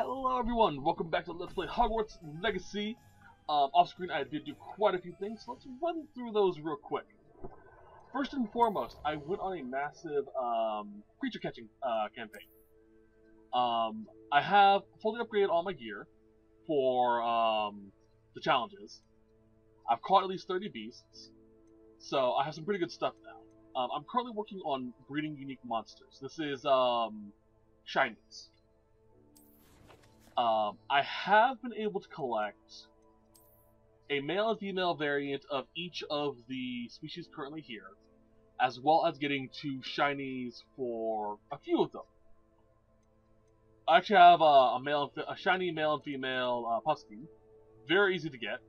Hello everyone, welcome back to Let's Play Hogwarts Legacy. Um, off screen I did do quite a few things, so let's run through those real quick. First and foremost, I went on a massive um, creature catching uh, campaign. Um, I have fully upgraded all my gear for um, the challenges. I've caught at least 30 beasts, so I have some pretty good stuff now. Um, I'm currently working on breeding unique monsters. This is um, shinies. Um, I have been able to collect a male and female variant of each of the species currently here, as well as getting two shinies for a few of them. I actually have a, a male, a shiny male and female uh, Pusky, very easy to get.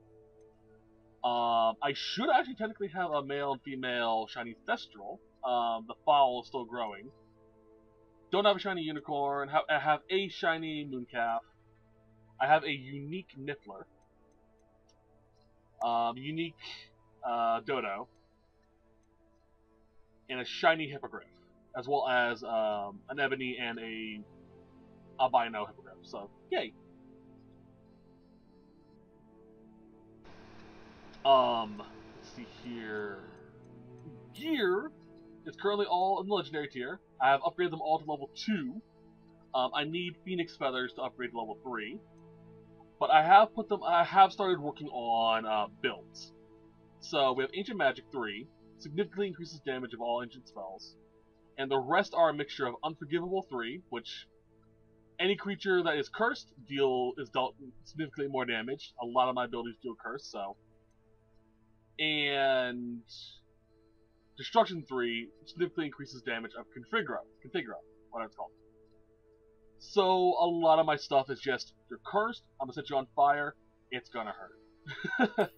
Um, I should actually technically have a male and female shiny Thestral. Um, the fowl is still growing. Don't have a shiny unicorn. I have a shiny mooncalf. I have a unique Niffler, um, unique uh, Dodo, and a shiny Hippogriff, as well as um, an Ebony and a albino Hippogriff. So, yay! Um, let's see here. Gear is currently all in the legendary tier. I have upgraded them all to level 2. Um, I need Phoenix Feathers to upgrade to level 3. But I have put them. I have started working on uh, builds. So we have Ancient Magic 3, significantly increases damage of all ancient spells. And the rest are a mixture of Unforgivable 3, which any creature that is cursed deal is dealt significantly more damage. A lot of my abilities deal curse, so. And Destruction 3 significantly increases damage of Configura, Configura, what it's called. So a lot of my stuff is just, you're cursed, I'm gonna set you on fire, it's gonna hurt.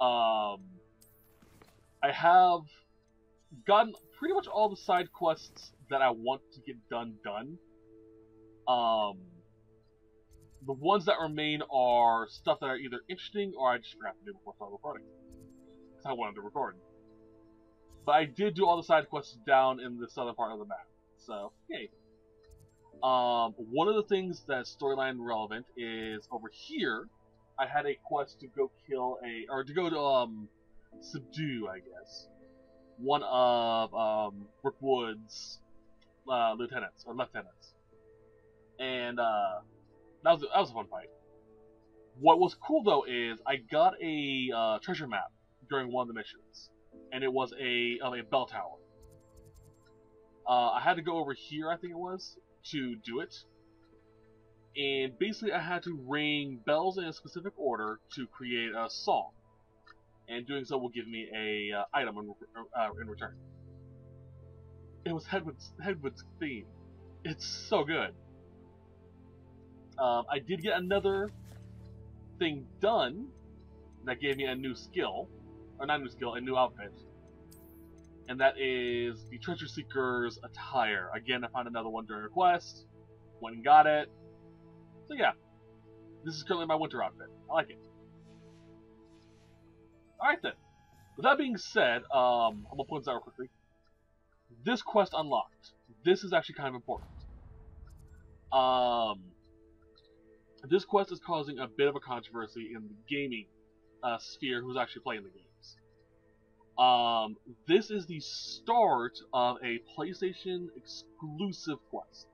um, I have gotten pretty much all the side quests that I want to get done done. Um, the ones that remain are stuff that are either interesting or I just forgot to do before I started recording. Because I wanted to record. But I did do all the side quests down in the southern part of the map. So, yay. Um, one of the things that's storyline relevant is over here. I had a quest to go kill a, or to go to um, subdue, I guess, one of um, Brookwood's uh, lieutenants or lieutenants, and uh, that was that was a fun fight. What was cool though is I got a uh, treasure map during one of the missions, and it was a of a bell tower. Uh, I had to go over here, I think it was, to do it. And basically, I had to ring bells in a specific order to create a song. And doing so will give me a uh, item in, uh, in, return. It was Hedwig's, Hedwig's theme. It's so good. Um, I did get another thing done that gave me a new skill, or not a new skill, a new outfit and that is the Treasure Seeker's attire. Again, I found another one during a quest, went and got it. So yeah, this is currently my winter outfit. I like it. Alright then. With that being said, um, I'm gonna point this out quickly. This quest unlocked. This is actually kind of important. Um, this quest is causing a bit of a controversy in the gaming uh, sphere who's actually playing the game. Um, this is the start of a PlayStation exclusive quest.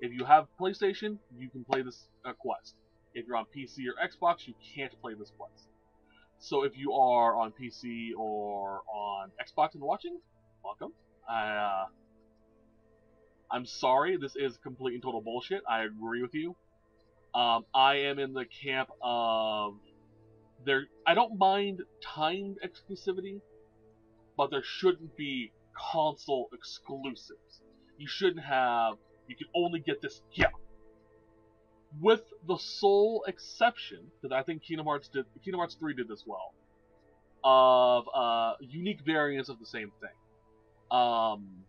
If you have PlayStation, you can play this uh, quest. If you're on PC or Xbox, you can't play this quest. So if you are on PC or on Xbox and watching, welcome. I, uh, I'm sorry, this is complete and total bullshit. I agree with you. Um, I am in the camp of there. I don't mind timed exclusivity but there shouldn't be console exclusives. You shouldn't have, you can only get this here. With the sole exception, because I think Kingdom Hearts did, Kingdom Hearts 3 did this well, of uh, unique variants of the same thing. Um,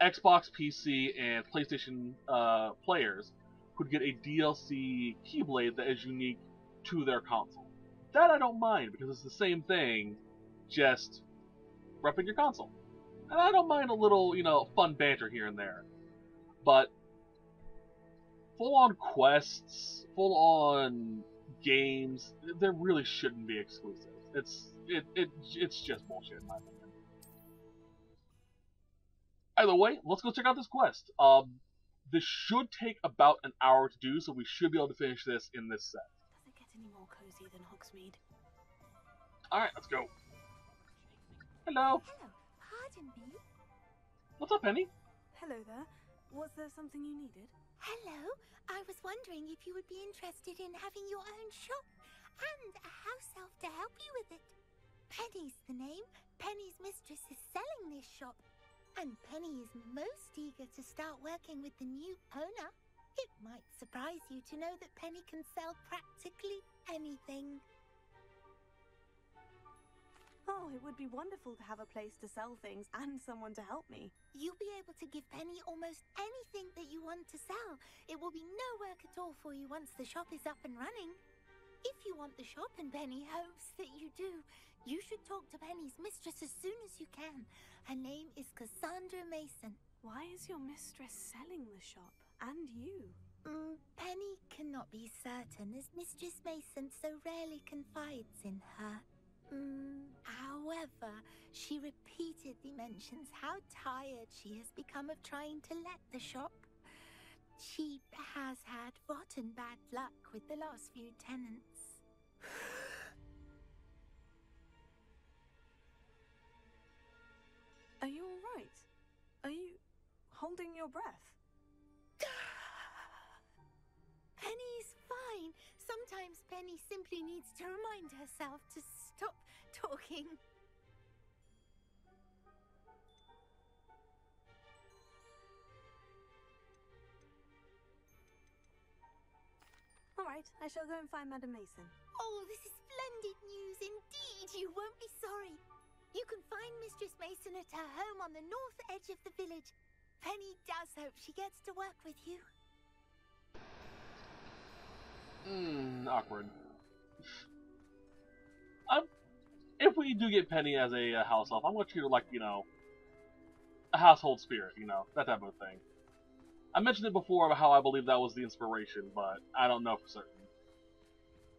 Xbox, PC, and PlayStation uh, players could get a DLC Keyblade that is unique to their console. That I don't mind because it's the same thing, just repping your console. And I don't mind a little, you know, fun banter here and there. But full on quests, full on games, there really shouldn't be exclusives. It's it, it it's just bullshit in my opinion. Either way, let's go check out this quest. Um, this should take about an hour to do, so we should be able to finish this in this set. Does it get any more cozy than Hogsmeade? Alright, let's go. Hello. Hello, pardon me. What's up, Penny? Hello there. Was there something you needed? Hello, I was wondering if you would be interested in having your own shop and a house elf to help you with it. Penny's the name. Penny's mistress is selling this shop, and Penny is most eager to start working with the new owner. It might surprise you to know that Penny can sell practically anything. Oh, it would be wonderful to have a place to sell things and someone to help me. You'll be able to give Penny almost anything that you want to sell. It will be no work at all for you once the shop is up and running. If you want the shop and Penny hopes that you do, you should talk to Penny's mistress as soon as you can. Her name is Cassandra Mason. Why is your mistress selling the shop? And you? Mm, Penny cannot be certain as Mistress Mason so rarely confides in her. Mm, however, she repeatedly mentions how tired she has become of trying to let the shop. She has had rotten bad luck with the last few tenants. Are you alright? Are you holding your breath? Penny's fine. Sometimes Penny simply needs to remind herself to stop talking. Alright, I shall go and find Madam Mason. Oh, this is splendid news indeed. You won't be sorry. You can find Mistress Mason at her home on the north edge of the village. Penny does hope she gets to work with you. Hmm, awkward. Um, if we do get Penny as a, uh house elf, I want you to treat her like, you know, a household spirit, you know, that type of thing. I mentioned it before about how I believe that was the inspiration, but I don't know for certain.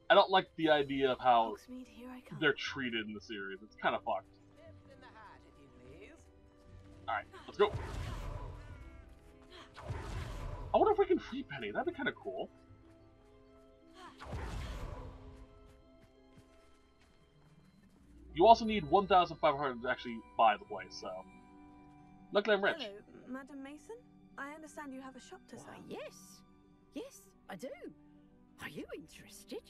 I don't like the idea of how Hogsmeade, here I come. they're treated in the series. It's kind of fucked. Lift in the hat, if you please. Alright, let's go. I wonder if we can free Penny. That'd be kind of cool. You also need 1,500 to actually buy the place, so. Luckily I'm rich. Hello, Madam Mason. I understand you have a shop to Why, sell. yes. Yes, I do. Are you interested?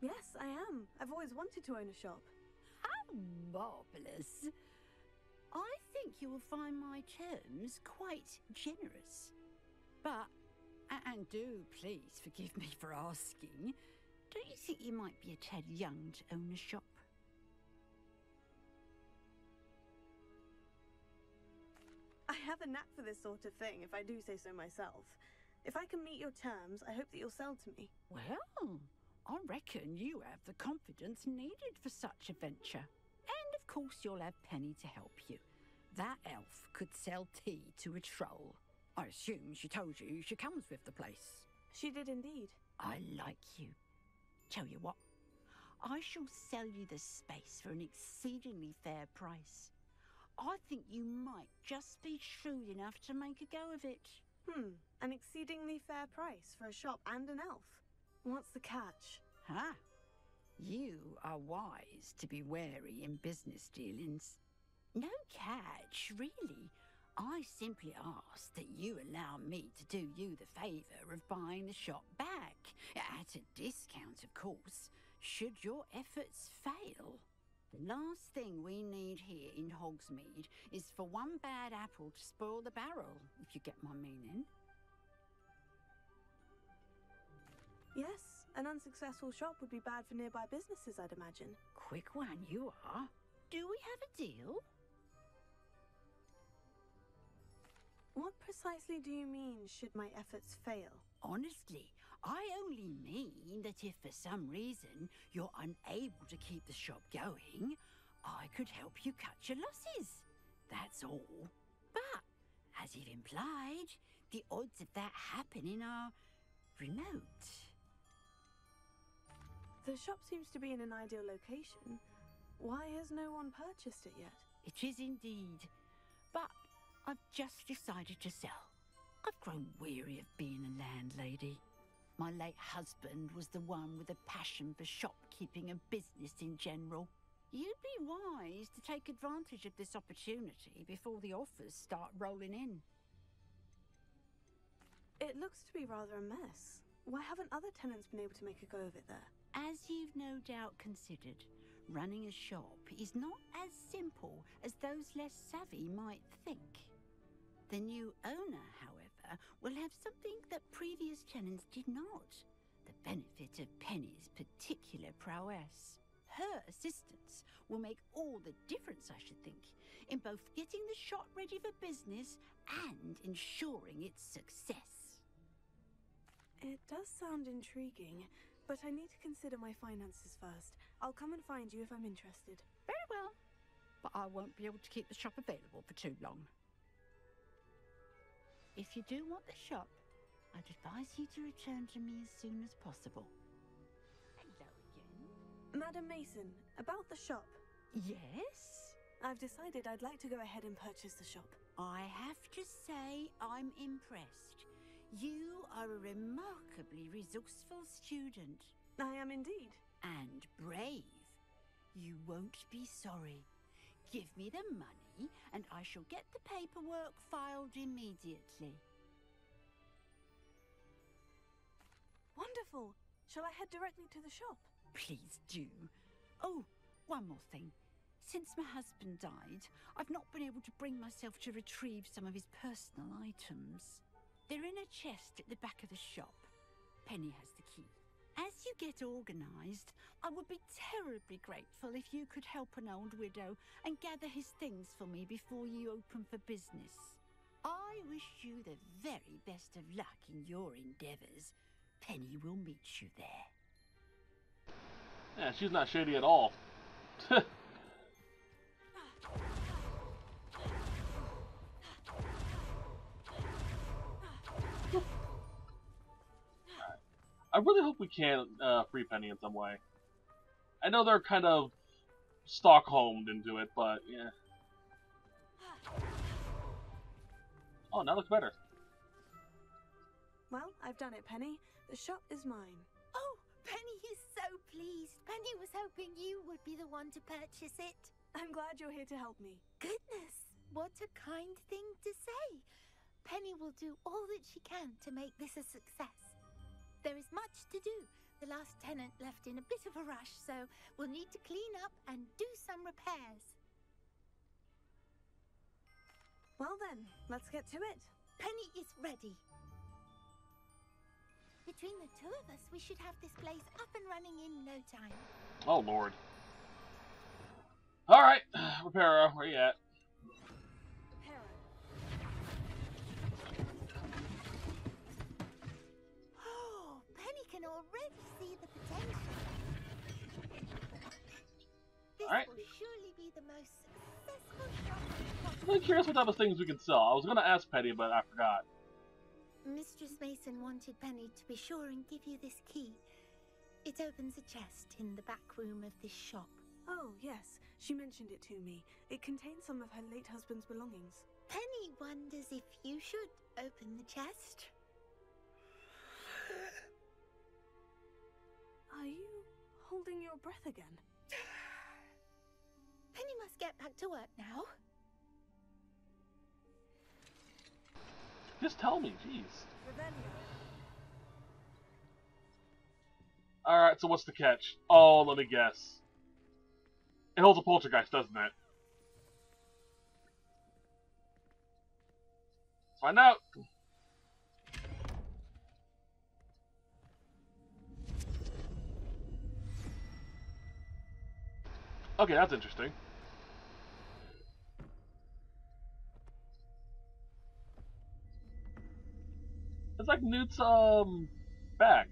Yes, I am. I've always wanted to own a shop. How marvellous. I think you will find my terms quite generous. But, and do please forgive me for asking, don't you think you might be a Ted young to own a shop? I have a knack for this sort of thing, if I do say so myself. If I can meet your terms, I hope that you'll sell to me. Well, I reckon you have the confidence needed for such a venture. And of course, you'll have Penny to help you. That elf could sell tea to a troll. I assume she told you she comes with the place. She did indeed. I like you. Tell you what, I shall sell you the space for an exceedingly fair price. I think you might just be shrewd enough to make a go of it. Hmm, an exceedingly fair price for a shop and an elf. What's the catch? Ha! You are wise to be wary in business dealings. No catch, really. I simply ask that you allow me to do you the favour of buying the shop back. At a discount, of course, should your efforts fail. The last thing we need here in Hogsmeade is for one bad apple to spoil the barrel, if you get my meaning. Yes, an unsuccessful shop would be bad for nearby businesses, I'd imagine. Quick one, you are. Do we have a deal? What precisely do you mean, should my efforts fail? Honestly, I only mean that if for some reason you're unable to keep the shop going, I could help you cut your losses. That's all. But, as you've implied, the odds of that happening are remote. The shop seems to be in an ideal location. Why has no one purchased it yet? It is indeed. I've just decided to sell. I've grown weary of being a landlady. My late husband was the one with a passion for shopkeeping and business in general. You'd be wise to take advantage of this opportunity before the offers start rolling in. It looks to be rather a mess. Why haven't other tenants been able to make a go of it there? As you've no doubt considered, running a shop is not as simple as those less savvy might think. The new owner, however, will have something that previous tenants did not the benefit of Penny's particular prowess. Her assistance will make all the difference, I should think, in both getting the shop ready for business and ensuring its success. It does sound intriguing, but I need to consider my finances first. I'll come and find you if I'm interested. Very well, but I won't be able to keep the shop available for too long. If you do want the shop, I'd advise you to return to me as soon as possible. Hello again. Madam Mason, about the shop. Yes? I've decided I'd like to go ahead and purchase the shop. I have to say I'm impressed. You are a remarkably resourceful student I am indeed. and brave. You won't be sorry. Give me the money and I shall get the paperwork filed immediately. Wonderful. Shall I head directly to the shop? Please do. Oh, one more thing. Since my husband died, I've not been able to bring myself to retrieve some of his personal items. They're in a chest at the back of the shop. Penny has the key. As you get organised, I would be terribly grateful if you could help an old widow and gather his things for me before you open for business. I wish you the very best of luck in your endeavours. Penny will meet you there. Yeah, she's not shady at all. I really hope we can uh, free Penny in some way. I know they're kind of Stockholmed into it, but yeah. Oh, that looks better. Well, I've done it, Penny. The shop is mine. Oh, Penny is so pleased. Penny was hoping you would be the one to purchase it. I'm glad you're here to help me. Goodness, what a kind thing to say. Penny will do all that she can to make this a success. There is much to do. The last tenant left in a bit of a rush, so we'll need to clean up and do some repairs. Well then, let's get to it. Penny is ready. Between the two of us, we should have this place up and running in no time. Oh, Lord. Alright, Reparo, where you at? Can already see the potential. This Alright. will surely be the most successful shop I'm really curious what type of things we can sell. I was gonna ask Penny, but I forgot. Mistress Mason wanted Penny to be sure and give you this key. It opens a chest in the back room of this shop. Oh, yes. She mentioned it to me. It contains some of her late husband's belongings. Penny wonders if you should open the chest. Are you holding your breath again? Penny must get back to work now. Just tell me, jeez. Alright, so what's the catch? Oh, let me guess. It holds a poltergeist, doesn't it? Find out. Okay, that's interesting. It's like Newt's um bag.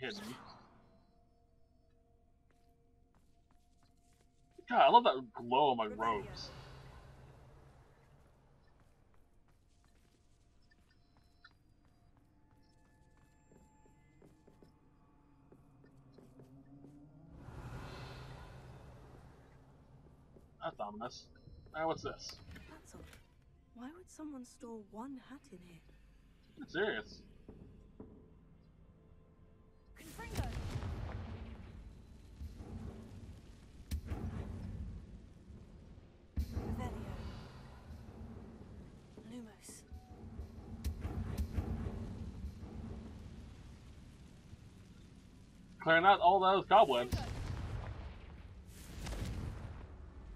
Hidden. God, I love that glow on my robes. That's ominous. Now what's this? Why would someone store one hat in here? I'm serious. Lumos. Clearing out all those cobwebs.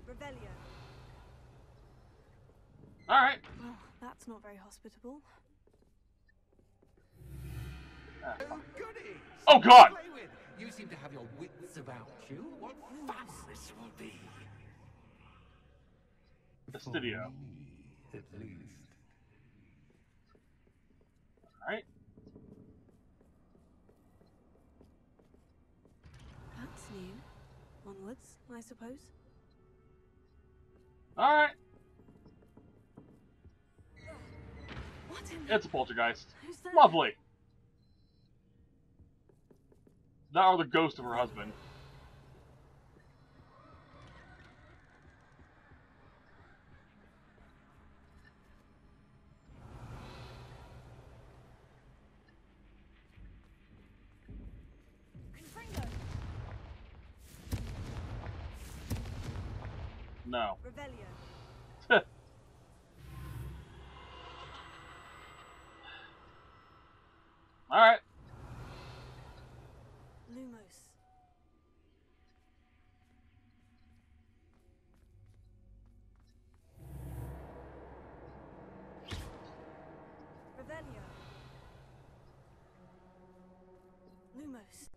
Revelio. Alright. Well, oh, that's not very hospitable. Oh, goody! Oh, God! You seem to have your wits about you. What fun this will be. Fastidio. At least. Alright. That's new. Onwards, I suppose. Alright. What in. It's a poltergeist. Lovely. That or the ghost of her husband. Confringo! No. Alright. Lumos. Revelio. Lumos.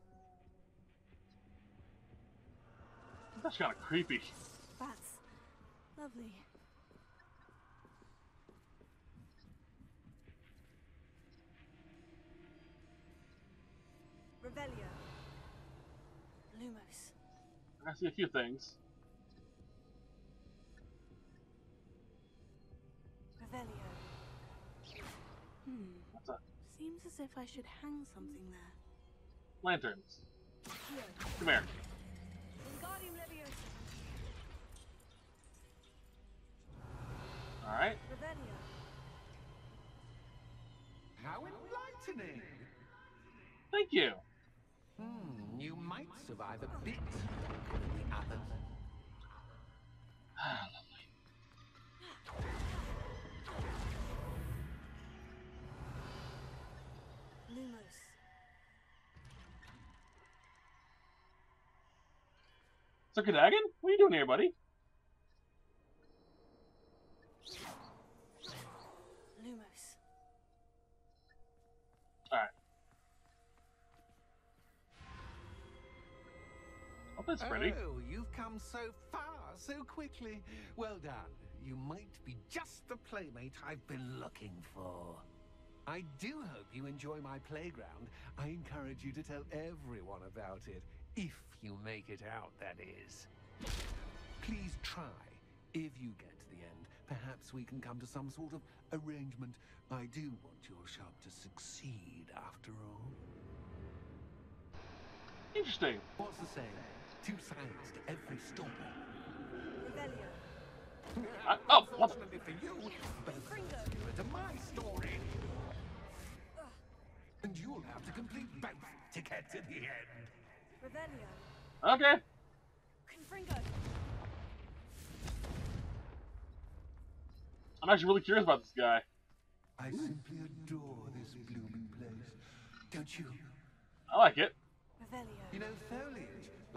That's kind of creepy. Lovely. Revelio. Lumos. I see a few things. Revelio. Hmm. What's that? Seems as if I should hang something there. Lanterns. Here. Come here. Wingardium Leviosa. Alright. Revelio. How enlightening! Thank you. Hmm, you might survive a bit the others. Lumos. So, Cadogan? What are you doing here, buddy? That's pretty. Oh, you've come so far so quickly. Well done. You might be just the playmate I've been looking for. I do hope you enjoy my playground. I encourage you to tell everyone about it. If you make it out, that is. Please try. If you get to the end, perhaps we can come to some sort of arrangement. I do want your shop to succeed, after all. Interesting. What's the saying? Two sides to every story. Revelio. oh, what? for you, to my story. And you'll have to complete both to get to the end. Revelio. Okay. Confringo. I'm actually really curious about this guy. I simply adore this blooming place. Don't you? I like it. Revelio. You know, foliage,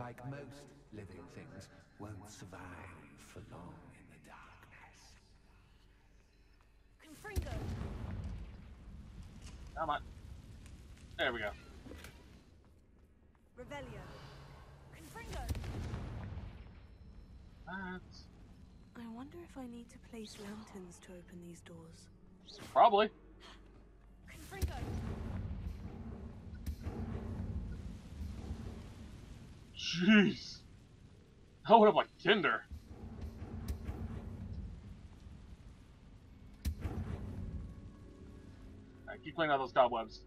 like most living things, won't survive for long in the darkness. Confringo. Come on. There we go. Revelio. Confringo. That's... I wonder if I need to place lanterns to open these doors. Probably. Jeez. I would have like Tinder. Alright, keep cleaning out those cobwebs.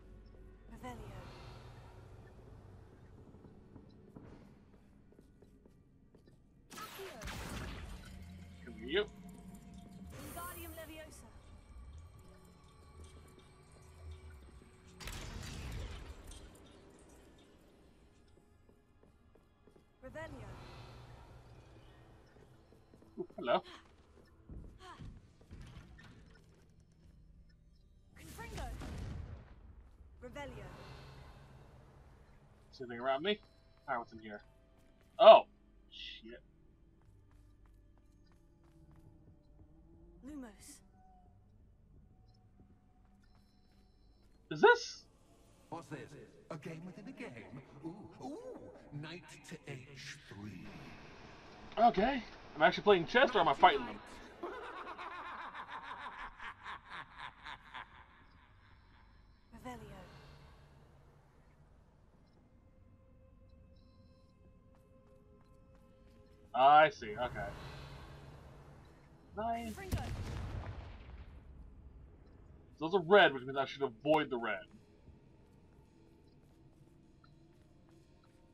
Revelio. Come here, Is anything around me? Alright, what's in here? Oh! Shit. Lumos. Is this? What's this? A game within a game? Ooh, ooh, knight to h3. Okay. I'm actually playing chess or am I fighting them? See, okay. Nice. So those are red, which means I should avoid the red.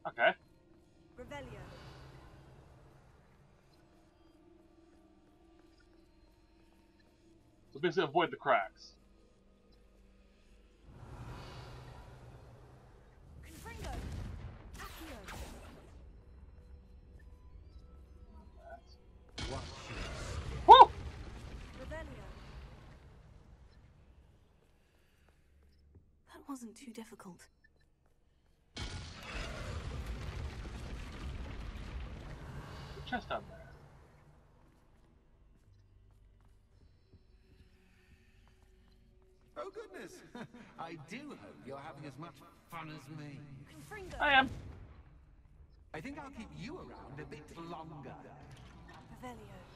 Okay. Revelio. So basically avoid the cracks. Wasn't too difficult. Chest down there. Oh goodness! I do hope you're having as much fun as me. I am. I think I'll keep you around a bit longer. Revelio.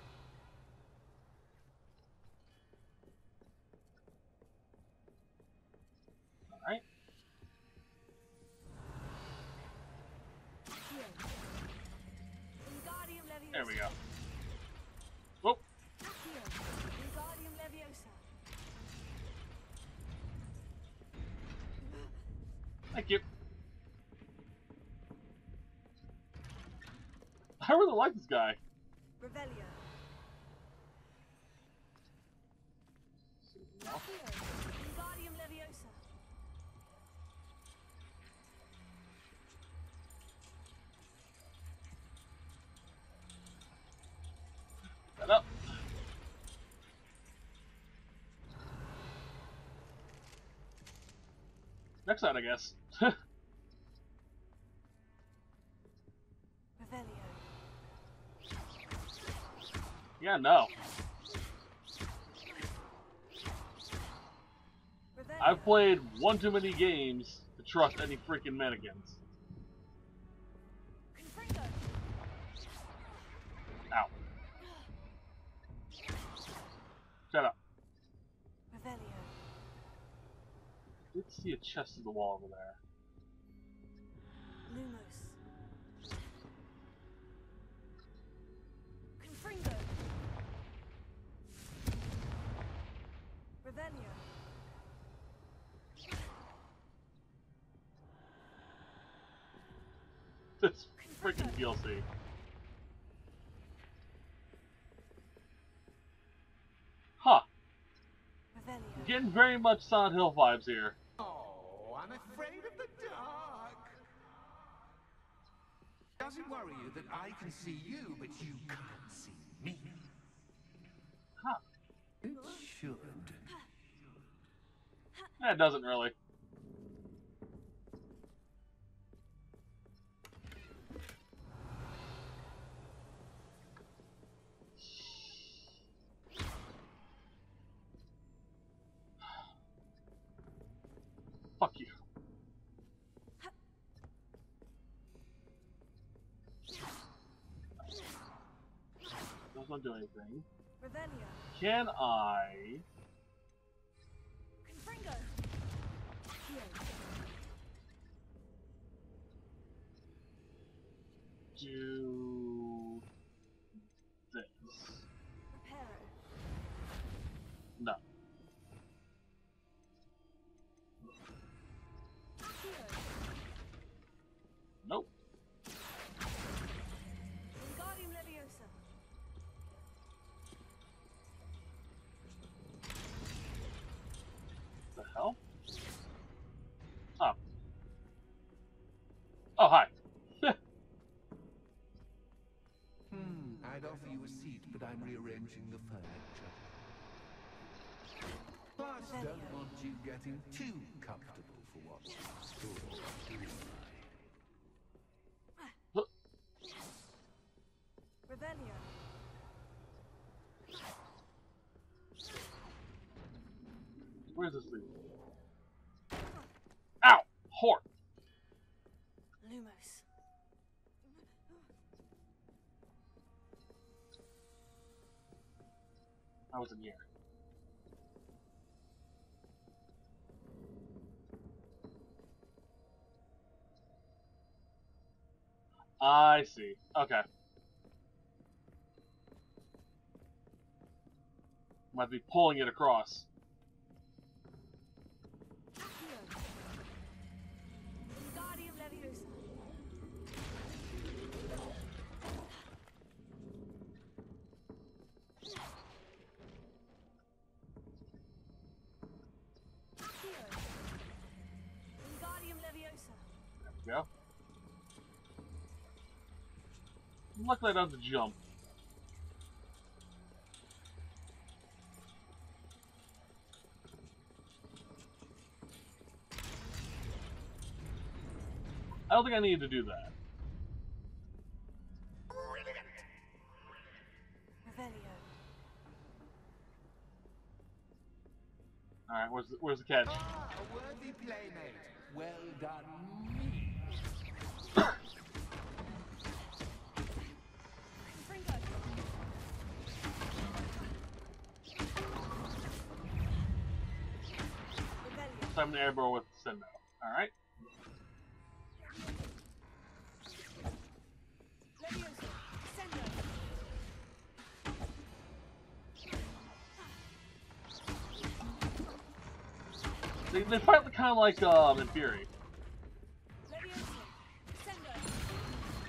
Really like this guy. Revelio. Wingardium Leviosa. That up. Next side, I guess. yeah, no. I've played one too many games to trust any freaking mannequins. Ow. Shut up. Did see a chest in the wall over there. Lumos. Revelio. This freaking DLC. Huh. Revelio. Getting very much Silent Hill vibes here. Oh, I'm afraid of the dark. Does it worry you that I can see you, but you can't see me? Huh. It should. Eh, Eh, it doesn't really. Fuck you. Does not do anything. Can I do I'm the furniture. Plus, don't want you getting too comfortable for what's in store. do I? Revelio. Where's this thing? Ow! Whore! Lumos. I see. Okay. Might be pulling it across. Luckily I don't have to jump. I don't think I need to do that. Alright, where's the, where's the catch? Ah, a worthy playmate. Well done, Time to airball with Sendo. Alright. They, they fight kind of like um, Inferi.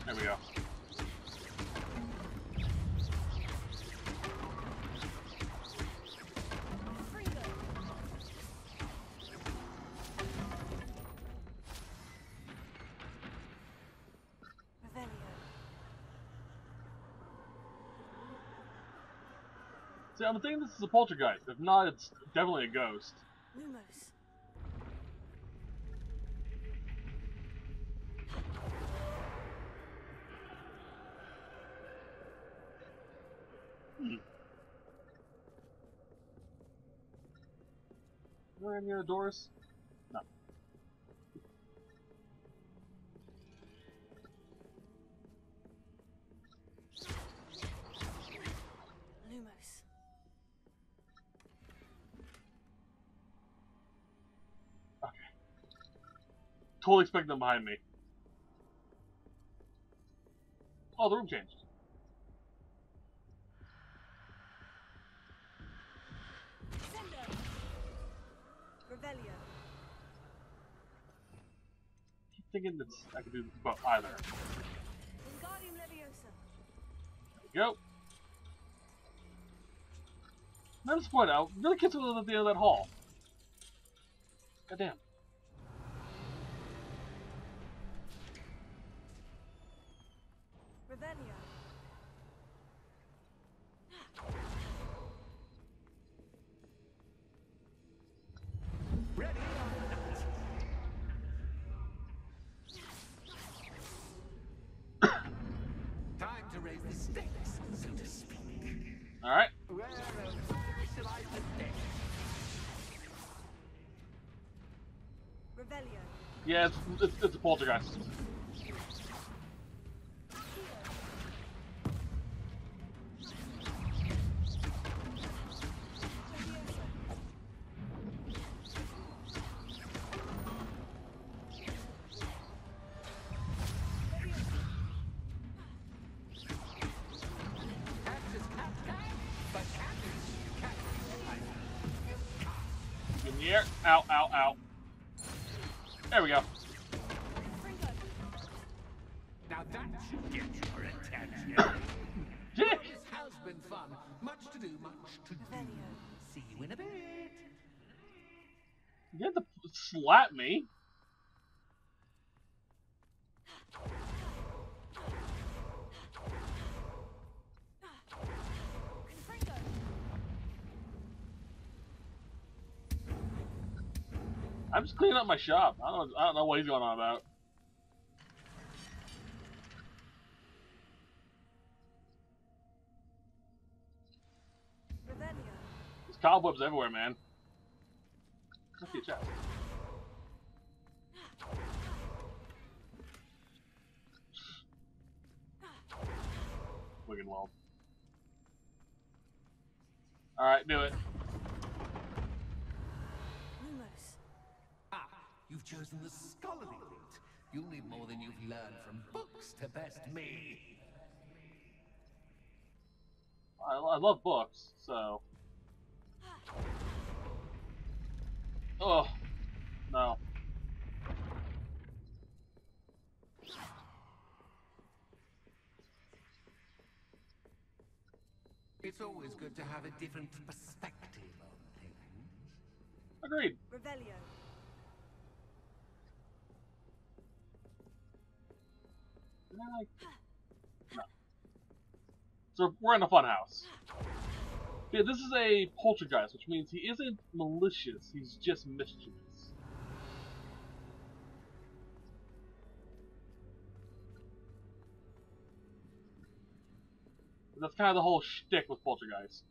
There we go. I'm thinking this is a poltergeist. If not, it's definitely a ghost. Lumos. Hmm. Are any other doors? Totally expect them behind me. Oh, the room changed. Revelio. keep thinking that I could do both either. There we go. Let us point out, really kids was at the end of that hall. God Yeah, it's, it's, it's a poltergeist. Here, ow, ow, ow. There we go. Now that should get your attention. Yeah. this has been fun. Much to do, much to do. See you in a bit. You have to slap me. I'm just cleaning up my shop. I don't, I don't know what he's going on about. There's cobwebs everywhere, man. Let's well. Alright, do it. You've chosen the scholarly route. You'll need more than you've learned from books to best me. I, I love books, so. Oh, no. It's always good to have a different perspective on things. Agreed. Revelio. So we're in a fun house. Yeah, this is a poltergeist, which means he isn't malicious, he's just mischievous. That's kind of the whole shtick with poltergeists.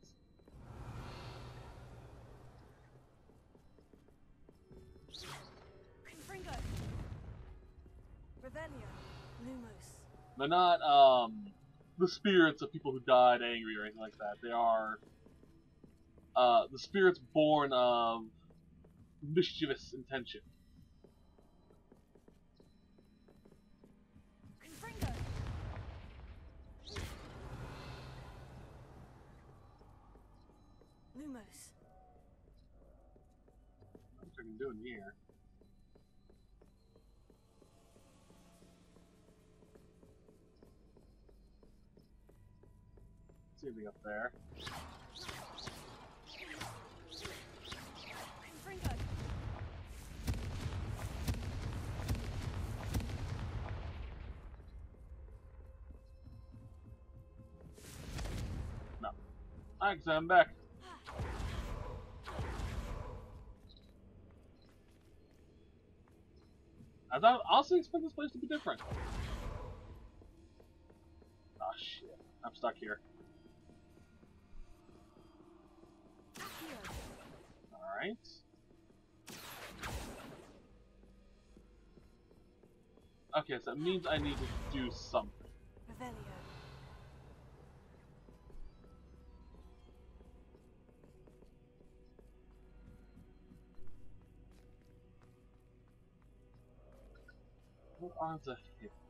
They're not um, the spirits of people who died angry or anything like that. They are uh, the spirits born of mischievous intention. Lumos. What am I can do in here? See up there? Confringo. Thanks, I'm back. I thought honestly expect this place to be different. Oh shit. I'm stuck here. Alright. Okay, so it means I need to do something. Revelio. What are the hits?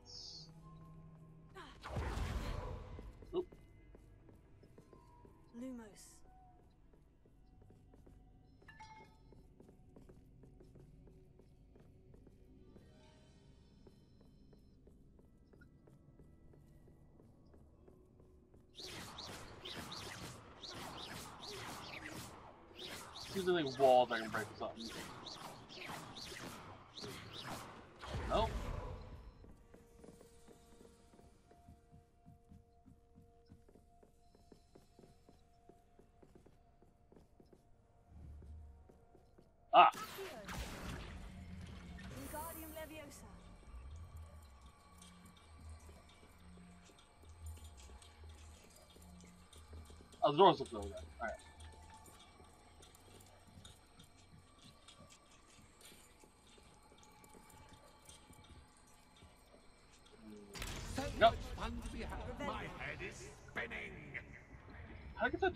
Any walls I can break or something. Nope. Ah, Accio. Wingardium Leviosa. the doors look really good. Alright.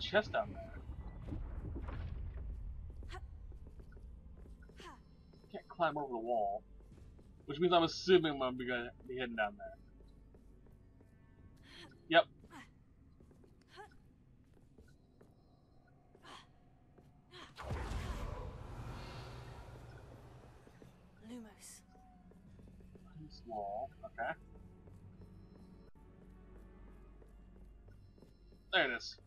chest down there. Can't climb over the wall. Which means I'm assuming I'm gonna be heading down there. Yep. Lumos. This wall, okay. There it is.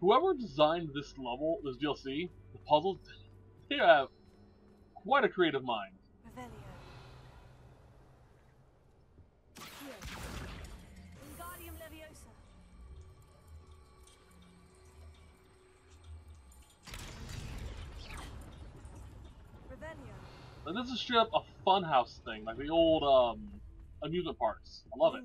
Whoever designed this level, this DLC, the puzzles, they have quite a creative mind. Leviosa. This is straight up a funhouse thing, like the old um, amusement parks. I love it.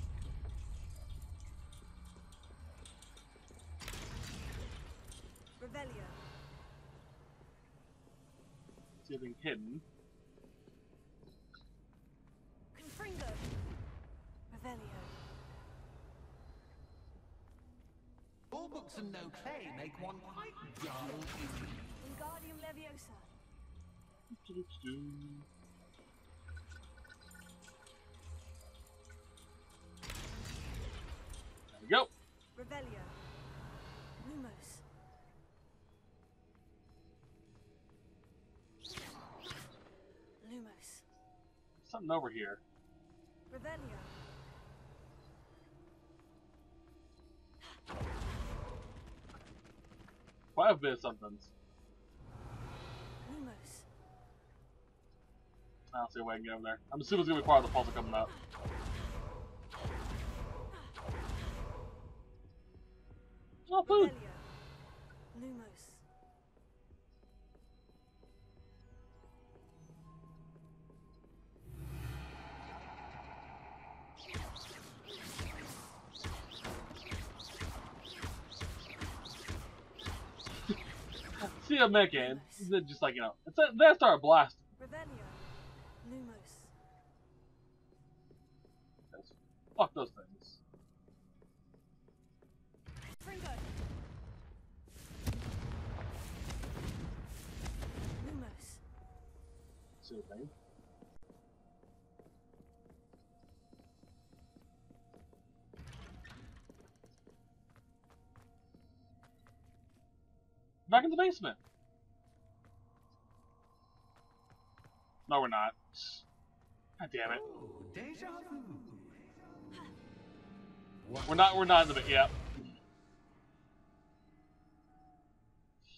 Something over here. Revelio. Quite a bit of somethings. Lumos. I don't see a way I can get over there. I'm assuming it's gonna be part of the puzzle coming up. Ah. Oh, food! A mech and just like you know, it's a, they start blasting. Fuck those things. Fringo. Lumos. See a thing. Back in the basement. No, we're not. God damn it. We're not. We're not in the. ba- Yep.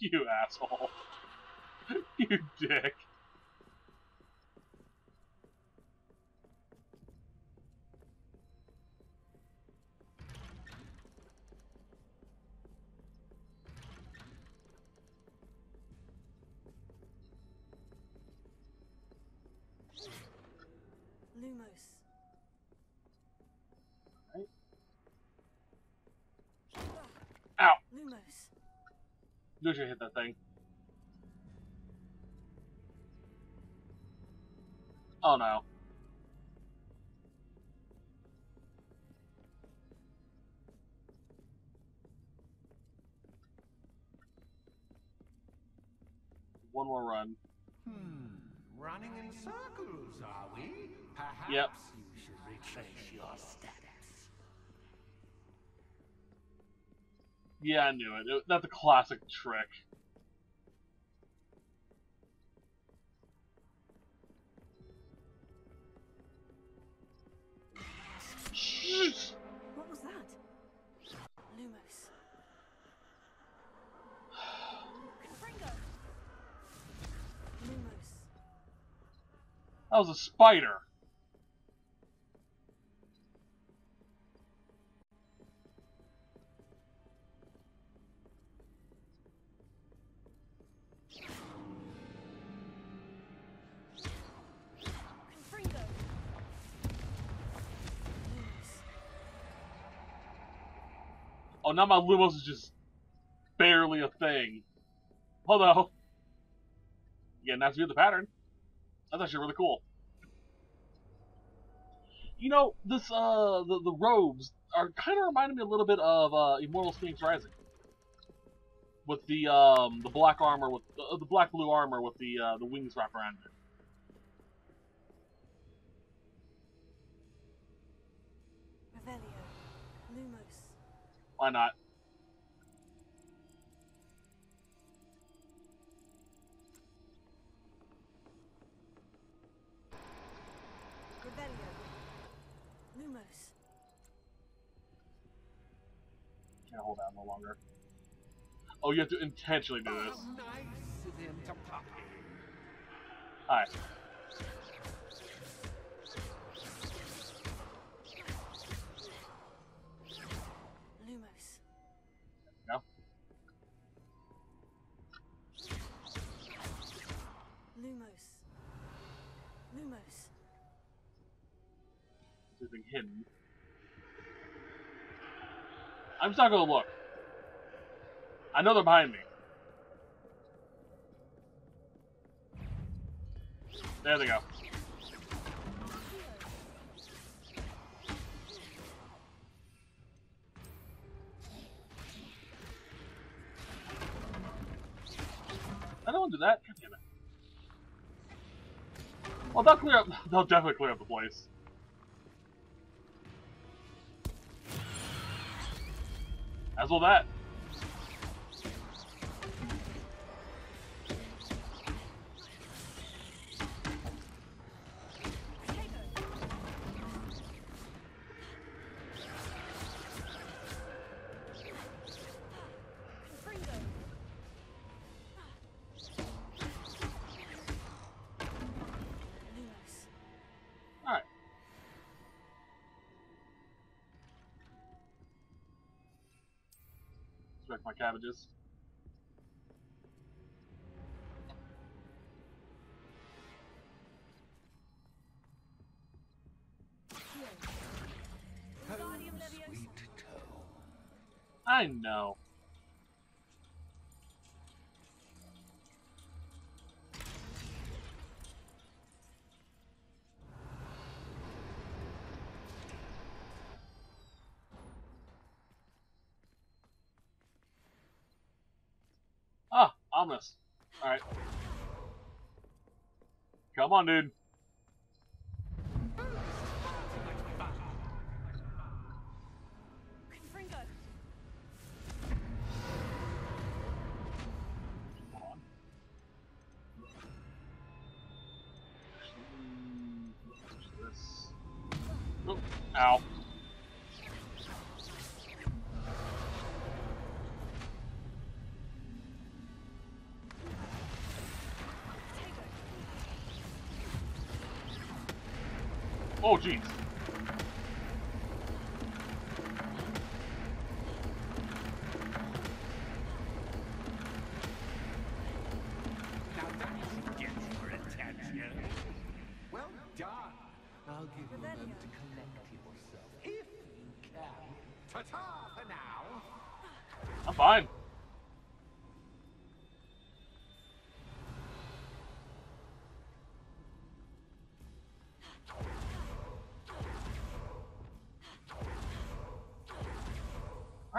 You asshole. you dick. You should hit that thing. Oh no. One more run. Hmm. Running in circles, are we? Perhaps Yep. you should retrace your steps. Yeah, I knew it. it that's a classic trick. What was that? Lumos. Confringo. Lumos. That was a spider. Oh, now my Lumos is just barely a thing. Although, yeah, now to view the pattern. That's actually really cool. You know, this uh, the the robes are kind of reminding me a little bit of uh, Immortals Fenyx Rising, with the um, the black armor with uh, the black blue armor with the uh, the wings wrapped around it. Why not? Revelio. Lumos. Can't hold out no longer. Oh, you have to intentionally do this. Oh, nice of him to pop in. Alright. Something hidden. I'm just not gonna look. I know they're behind me. There they go. I don't want to do that. God damn it. Well, they'll clear up. They'll definitely clear up the place. As will that. My cabbages. Ominous. Alright. Come on, dude.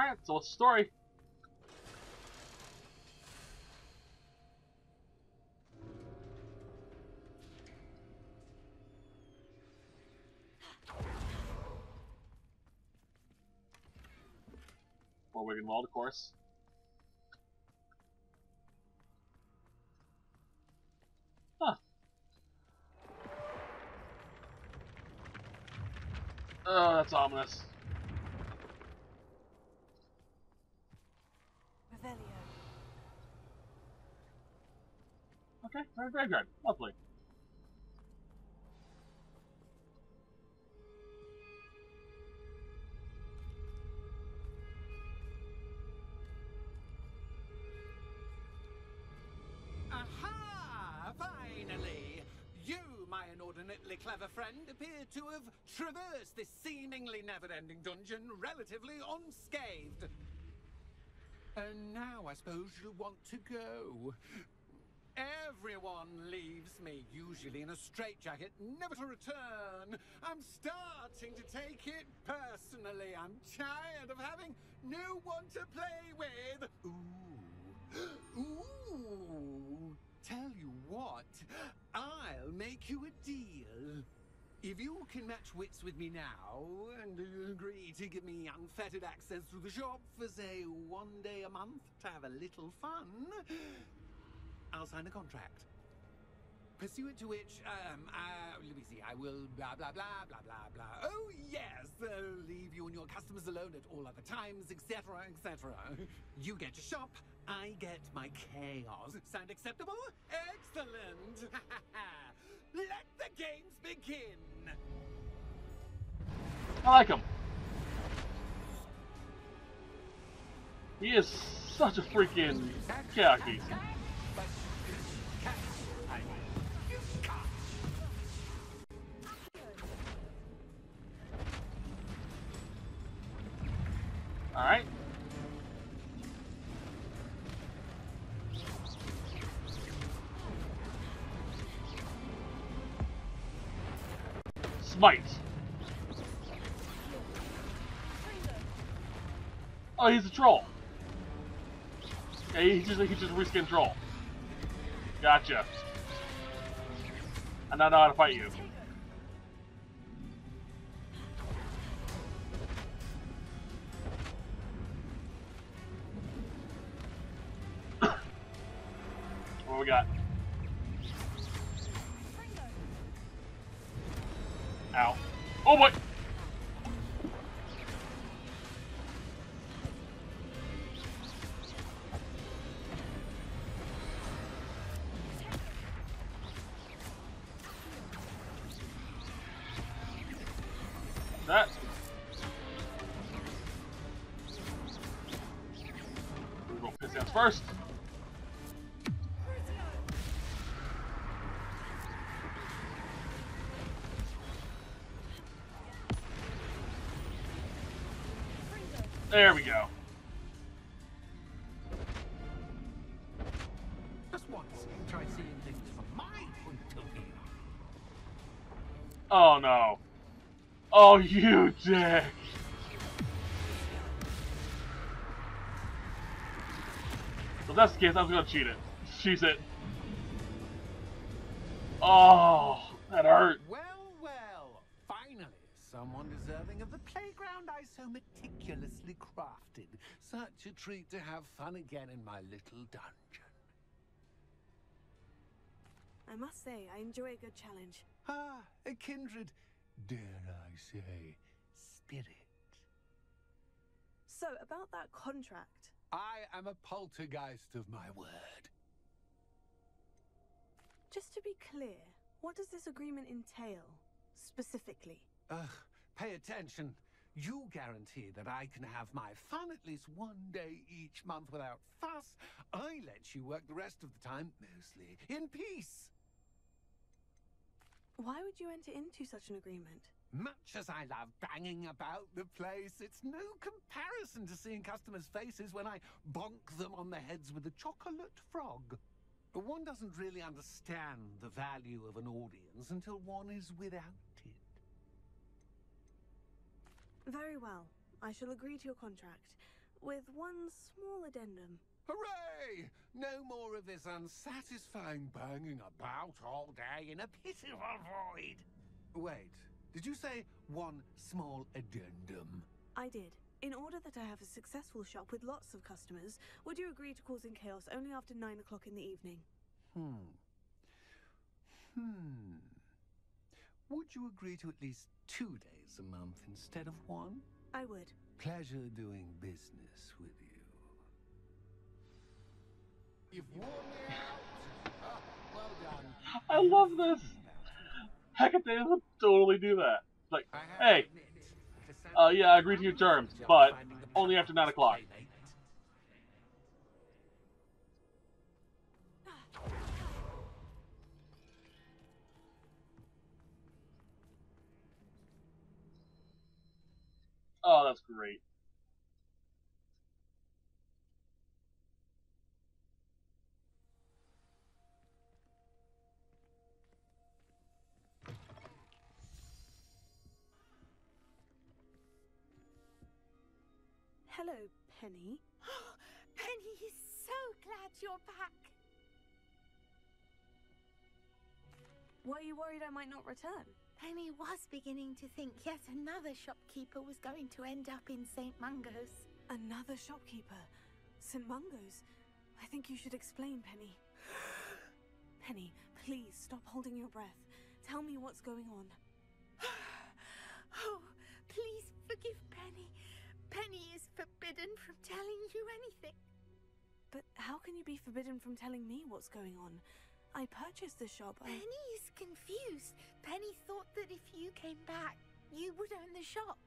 Alright, so what's the story? More Wiggenweld, of course. Huh. Oh, that's ominous. Revelio. Very good. Lovely. Aha! Finally! You, my inordinately clever friend, appear to have traversed this seemingly never-ending dungeon relatively unscathed. And now I suppose you'll want to go. Everyone leaves me, usually in a straitjacket, never to return. I'm starting to take it personally. I'm tired of having no one to play with. Ooh. Ooh. Tell you what, I'll make you a deal. If you can match wits with me now and agree to give me unfettered access to the shop for, say, one day a month to have a little fun, I'll sign a contract. Pursuant to which, um, uh, let me see, I will blah, blah, blah, blah, blah, blah. Oh, yes, uh, leave you and your customers alone at all other times, etc., etc. You get your shop, I get my chaos. Sound acceptable? Excellent! Let the games begin! I like him. He is such a freaking khaki. Oh, he's a troll. Yeah, he just he just reskin troll. Gotcha. I now know how to fight you. Oh, you dick. If that's the case, I'm gonna cheat it. Cheese it. Oh, that hurt. Well, well, finally, someone deserving of the playground I so meticulously crafted. Such a treat to have fun again in my little dungeon. I must say, I enjoy a good challenge. Ah, a kindred, dare I say, spirit. So, about that contract. I am a poltergeist of my word. Just to be clear, what does this agreement entail, specifically? Ugh, pay attention. You guarantee that I can have my fun at least one day each month without fuss. I let you work the rest of the time, mostly, in peace. Why would you enter into such an agreement? Much as I love banging about the place, it's no comparison to seeing customers' faces when I bonk them on the heads with a chocolate frog. One doesn't really understand the value of an audience until one is without it. Very well. I shall agree to your contract, with one small addendum. Hooray! No more of this unsatisfying banging about all day in a pitiful void. Wait, did you say one small addendum? I did. In order that I have a successful shop with lots of customers, would you agree to causing chaos only after nine o'clock in the evening? Hmm. Hmm. Would you agree to at least two days a month instead of one? I would. Pleasure doing business with you. I love this. Hecate would totally do that. Like, hey, to admit, to uh, yeah, I agree to your terms, but only after 9 o'clock. Oh, that's great. Hello, Penny. Penny is so glad you're back. Were you worried I might not return? Penny was beginning to think yet another shopkeeper was going to end up in St. Mungo's. Another shopkeeper. St. Mungo's. I think you should explain, Penny. Penny, please stop holding your breath. Tell me what's going on. oh, please forgive Penny. Penny forbidden from telling you anything. But how can you be forbidden from telling me what's going on? I purchased the shop. I... Penny is confused. Penny thought that if you came back, you would own the shop.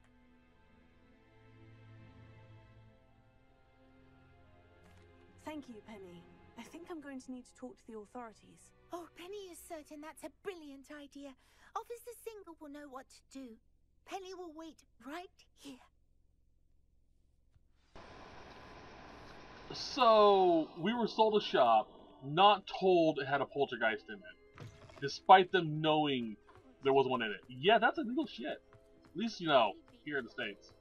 Thank you, Penny. I think I'm going to need to talk to the authorities. Oh, Penny is certain that's a brilliant idea. Officer Singer will know what to do. Penny will wait right here. So, we were sold a shop, not told it had a poltergeist in it, despite them knowing there was one in it. Yeah, that's illegal shit. At least, you know, here in the States.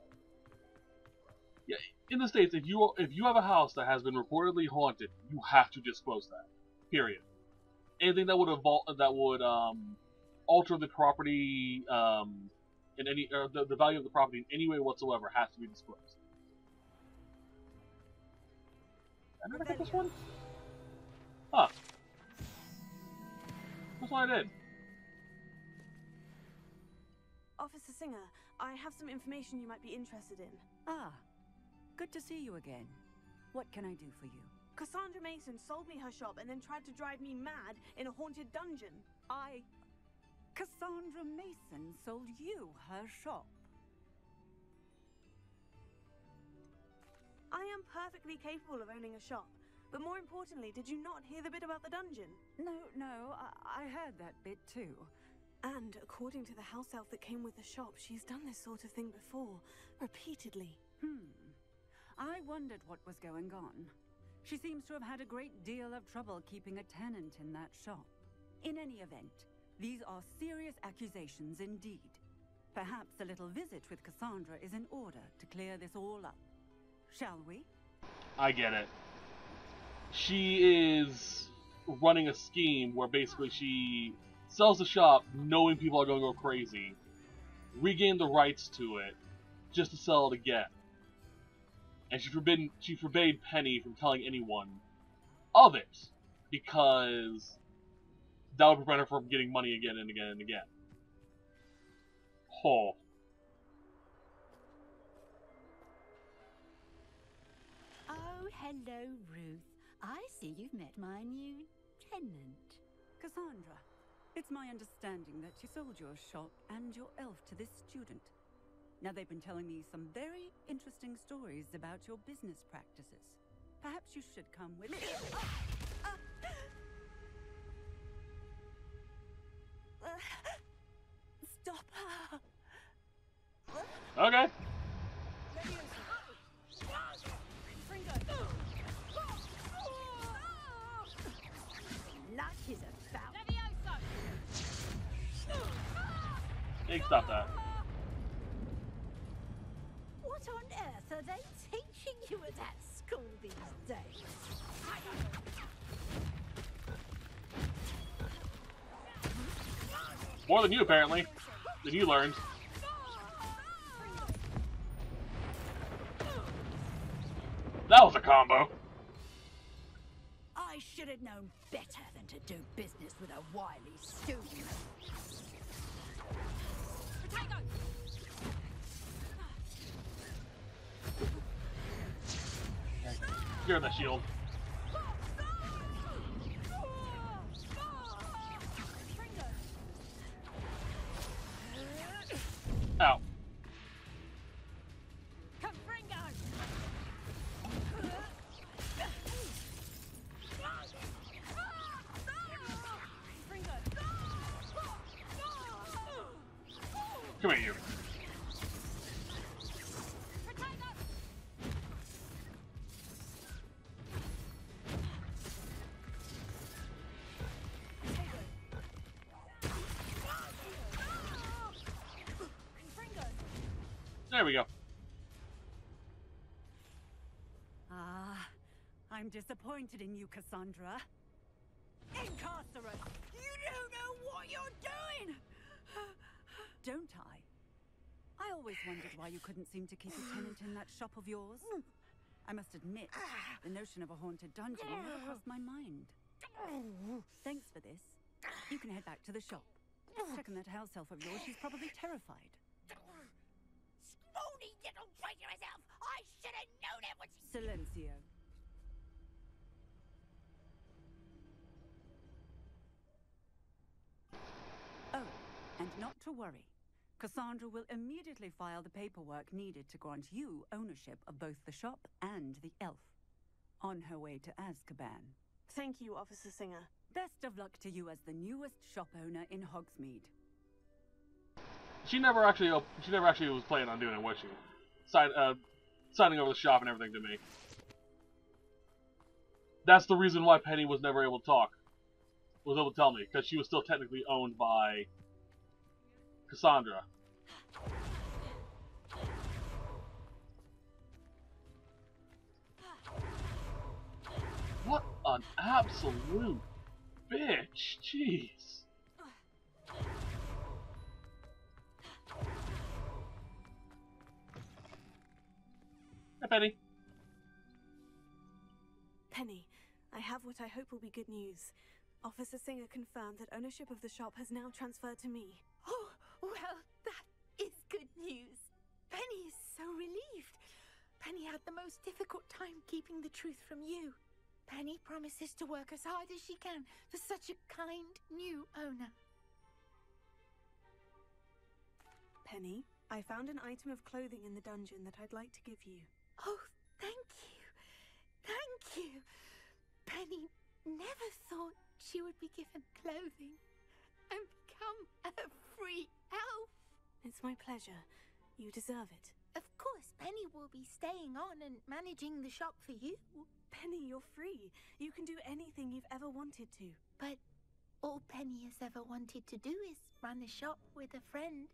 Yeah, in the States, if you if you have a house that has been reportedly haunted, you have to disclose that. Period. Anything that would evol- that would um, alter the property um, in any or the, the value of the property in any way whatsoever has to be disclosed. I never get this one? Huh. That's what I did. Officer Singer, I have some information you might be interested in. Ah, good to see you again. What can I do for you? Cassandra Mason sold me her shop and then tried to drive me mad in a haunted dungeon. I. Cassandra Mason sold you her shop. I am perfectly capable of owning a shop. But more importantly, did you not hear the bit about the dungeon? No, no, I, I heard that bit too. And according to the house elf that came with the shop, she's done this sort of thing before, repeatedly. Hmm. I wondered what was going on. She seems to have had a great deal of trouble keeping a tenant in that shop. In any event, these are serious accusations indeed. Perhaps a little visit with Cassandra is in order to clear this all up. Shall we? I get it. She is running a scheme where basically she sells the shop knowing people are going to go crazy, regain the rights to it, just to sell it again. And she forbidden she forbade Penny from telling anyone of it because that would prevent her from getting money again and again and again. Oh. Hello, Ruth. I see you've met my new tenant. Cassandra, it's my understanding that you sold your shop and your elf to this student. Now, they've been telling me some very interesting stories about your business practices. Perhaps you should come with me. Uh, stop her! Okay. Stop that. What on earth are they teaching you at that school these days? More than you, apparently. Than you learned. That was a combo. I should have known better than to do business with a wily student. You're the shield. Disappointed in you, Cassandra. Incarcerous! You don't know what you're doing! Don't I? I always wondered why you couldn't seem to keep a tenant in that shop of yours. I must admit, the notion of a haunted dungeon never crossed my mind. Thanks for this. You can head back to the shop. Check on that house elf of yours. She's probably terrified. Scrawny little traitor herself! I should have known it was Silencio. To worry. Cassandra will immediately file the paperwork needed to grant you ownership of both the shop and the elf. On her way to Azkaban. Thank you, Officer Singer. Best of luck to you as the newest shop owner in Hogsmeade. She never actually op- she never actually was planning on doing it, was she? Sign, uh, signing over the shop and everything to me. That's the reason why Penny was never able to talk. Was able to tell me because she was still technically owned by Cassandra. What an absolute bitch! Jeez. Hey, Penny. Penny, I have what I hope will be good news. Officer Singer confirmed that ownership of the shop has now transferred to me. Well, that is good news. Penny is so relieved. Penny had the most difficult time keeping the truth from you. Penny promises to work as hard as she can for such a kind new owner. Penny, I found an item of clothing in the dungeon that I'd like to give you. Oh, thank you. Thank you. Penny never thought she would be given clothing and become a free elf. It's my pleasure. You deserve it. Of course, Penny will be staying on and managing the shop for you. Penny, you're free. You can do anything you've ever wanted to. But all Penny has ever wanted to do is run a shop with a friend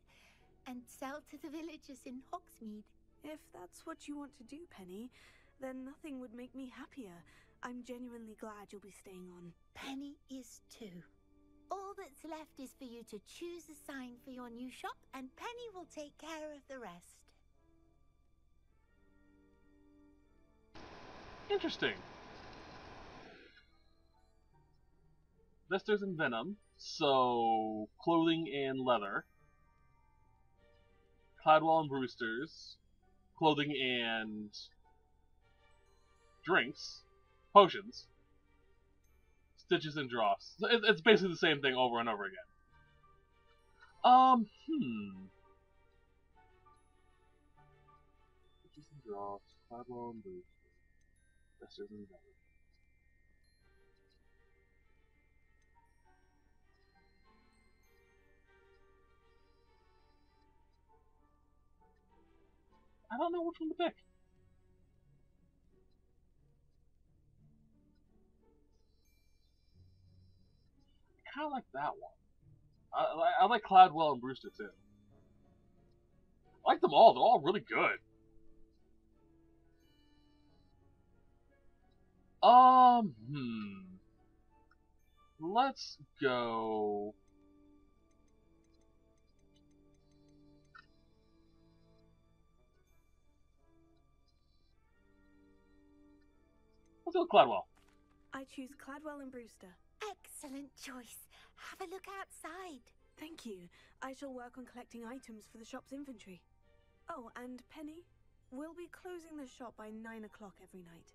and sell to the villagers in Hogsmeade. If that's what you want to do, Penny, then nothing would make me happier. I'm genuinely glad you'll be staying on. Penny is too. All that's left is for you to choose a sign for your new shop, and Penny will take care of the rest. Interesting. Blisters and Venom, so clothing and leather. Cladwell and Brewster's, clothing and drinks, potions, stitches and drops. It's basically the same thing over and over again. Um, hmm. Stitches and drops, Cladwell and Brewster. Blisters and Venom. I don't know which one to pick. Kind of like that one. I, I, like Cladwell and Brewster too. I like them all. They're all really good. Um, hmm. Let's go. Let's go Cladwell. I choose Cladwell and Brewster. Excellent choice. Have a look outside. Thank you. I shall work on collecting items for the shop's inventory. Oh, and Penny, we'll be closing the shop by nine o'clock every night.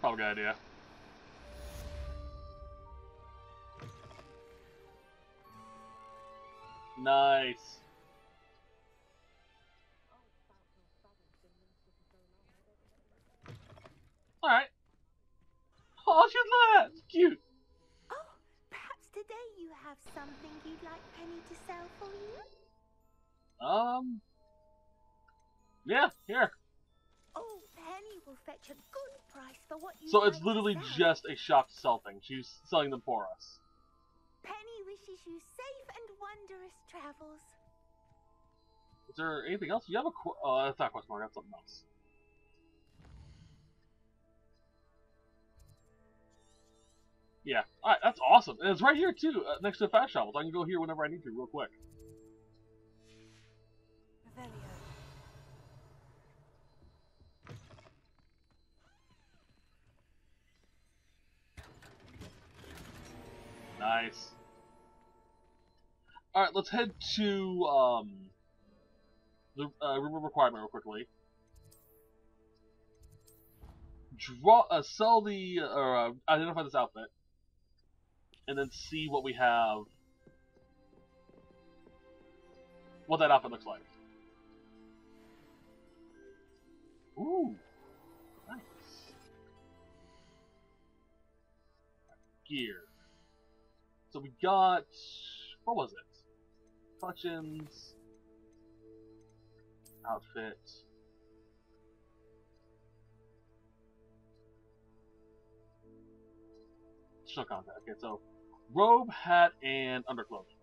Probably good idea. Nice. Alright. Oh, she's that! It's cute. Oh, perhaps today you have something you'd like Penny to sell for you? Um. Yeah, here. Oh, Penny will fetch a good price for what you So it's literally just a shop to sell things. She's selling them for us. Penny wishes you safe and wondrous travels. Is there anything else? You have a qu- Oh, that's not a question mark. That's something else. Yeah, alright, that's awesome. And it's right here, too, uh, next to the fast travel. So I can go here whenever I need to, real quick. Nice. Alright, let's head to, um, the uh, Room of Requirement real quickly. Draw, uh, sell the, uh, or uh, identify this outfit. And then see what we have. What that outfit looks like. Ooh. Nice. Gear. So we got what was it? Clutchins, outfit. Additional contact. Okay, so robe, hat, and underclothing.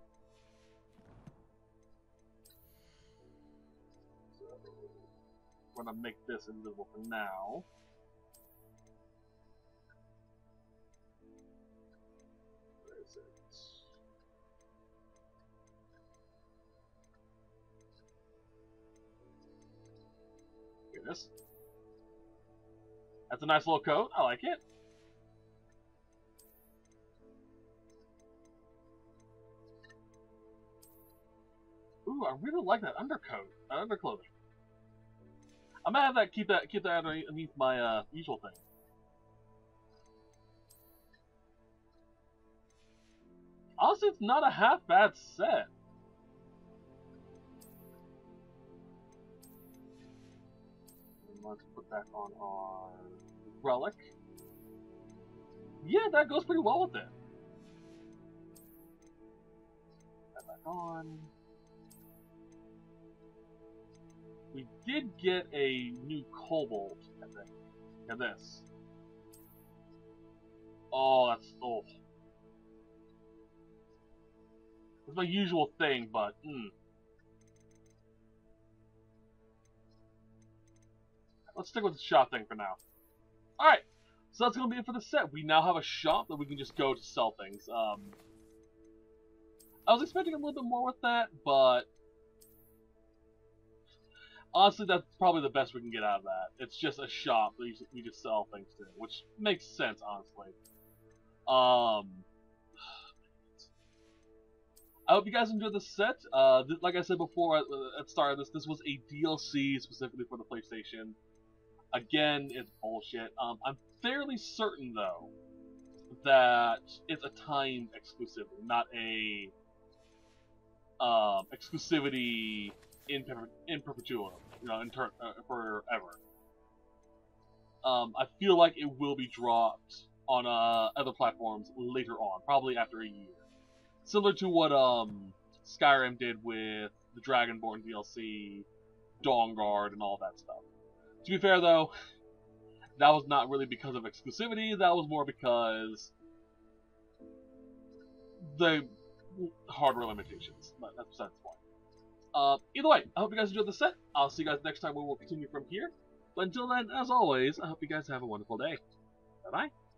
So we're gonna make this invisible for now. Here. That's a nice little coat. I like it. Ooh, I really like that undercoat, uh, underclothing. I'm gonna have that keep that keep that underneath my uh, usual thing. Honestly, it's not a half bad set. Let's put that on our relic. Yeah, that goes pretty well with it. That back on. We did get a new kobold, I think. Look at this. Oh, that's oh. It's my usual thing, but hmm. Let's stick with the shop thing for now. Alright, so that's gonna be it for the set. We now have a shop that we can just go to sell things. Um, I was expecting a little bit more with that, but honestly, that's probably the best we can get out of that. It's just a shop that we just sell things to, which makes sense, honestly. Um, I hope you guys enjoyed the set. Uh, th like I said before at, at the start of this, this was a DLC specifically for the PlayStation. Again, it's bullshit. Um, I'm fairly certain, though, that it's a timed exclusivity, not a um, exclusivity in in perpetuum, you know, in turn uh, forever. Um, I feel like it will be dropped on uh, other platforms later on, probably after a year, similar to what um, Skyrim did with the Dragonborn DLC, Dawnguard, and all that stuff. To be fair, though, that was not really because of exclusivity. That was more because the hardware limitations. That's besides. Uh, either way, I hope you guys enjoyed the set. I'll see you guys next time when we'll continue from here. But until then, as always, I hope you guys have a wonderful day. Bye bye.